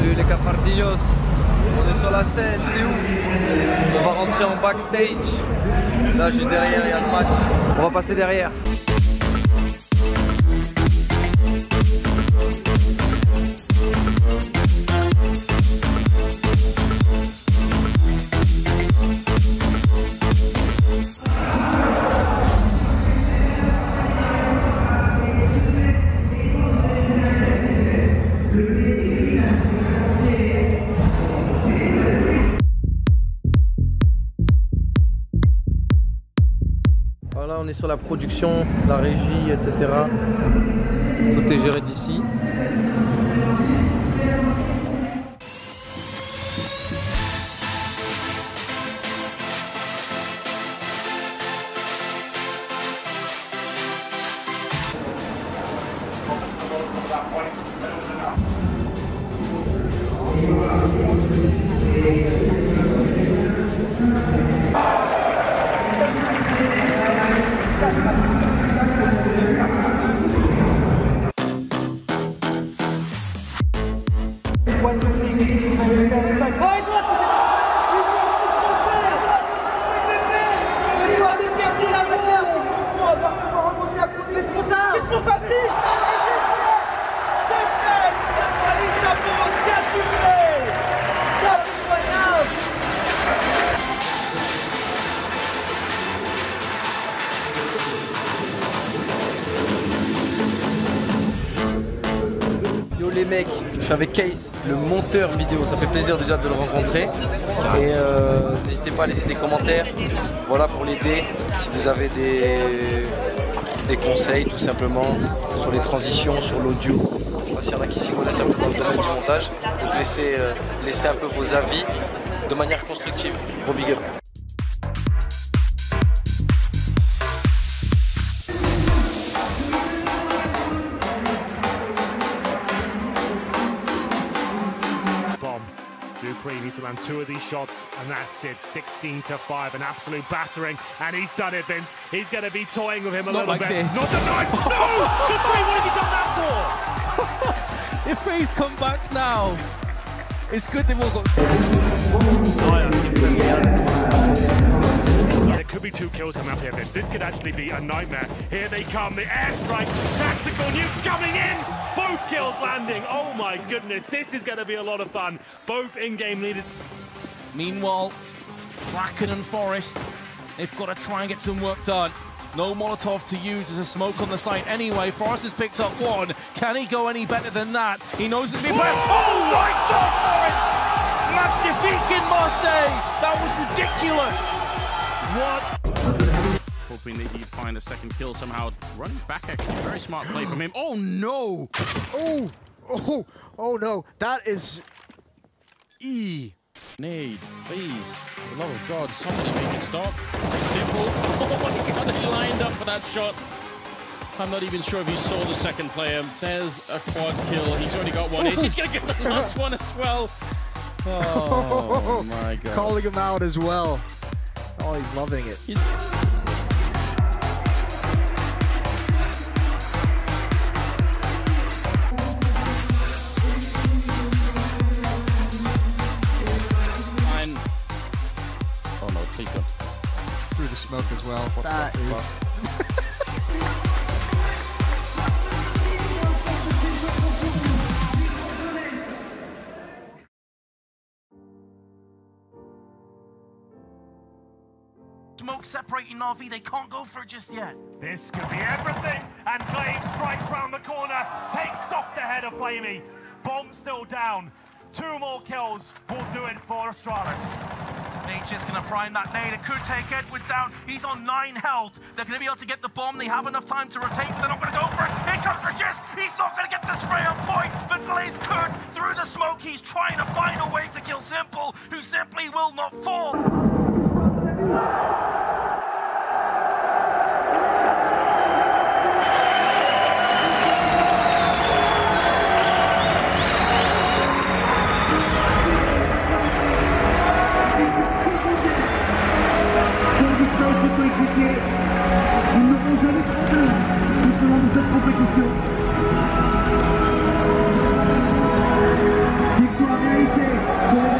Salut les cafardillos On est sur la scène, c'est où On va rentrer en backstage. Là juste derrière il y a le match. On va passer derrière. Sur la production, la régie, etc. Tout est géré d'ici. Les mecs, je suis avec Case, le monteur vidéo. Ça fait plaisir déjà de le rencontrer. Et euh, n'hésitez pas à laisser des commentaires. Voilà pour l'aider. Si vous avez des, des conseils tout simplement sur les transitions, sur l'audio. S'il y en a qui s'y connaissent un peu du montage, vous laissez, euh, laissez un peu vos avis de manière constructive. Gros big up. Land two of these shots, and that's it. 16 to 5, an absolute battering. And he's done it, Vince. He's going to be toying with him a Not little like bit. this. Not the knife! No! dupreeh, what have you done that If he's come back now, it's good they've all got. Could be two kills coming up here, Vince. This could actually be a nightmare. Here they come. The airstrike. Tactical nukes coming in. Both kills landing. Oh my goodness. This is going to be a lot of fun. Both in-game leaders. Meanwhile, Kraken and Forest, they've got to try and get some work done. No Molotov to use as a smoke on the site anyway. Forrest has picked up one. Can he go any better than that? He knows it's been better. Oh my God, Forrest! Magnifique in Marseille! That was ridiculous! What? Hoping that he'd find a second kill somehow. Running back, actually, very smart play from him. Oh no! Oh, oh, oh no, that is E. Need, please, for the love of God, somebody make it stop. Simple. Oh my God, he lined up for that shot. I'm not even sure if he saw the second player. There's a quad kill. He's already got one. He's gonna get the last one as well? Oh my God! Calling him out as well. Oh, he's loving it. Fine. No! Through the smoke as well. That is. Smoke separating RV, they can't go for it just yet. This could be everything. And Flame strikes round the corner, takes off the head of flamie. Bomb still down. Two more kills will do it for Astralis. Nature's gonna prime that nade. It could take Edward down. He's on nine health. They're gonna be able to get the bomb. They have enough time to rotate, but they're not gonna go for it. Here comes Regis. He's not gonna get the spray on point, but Blade could. Through the smoke, he's trying mais ils n'auront jamais trouvé tout au long de cette compétition. Victoire méritée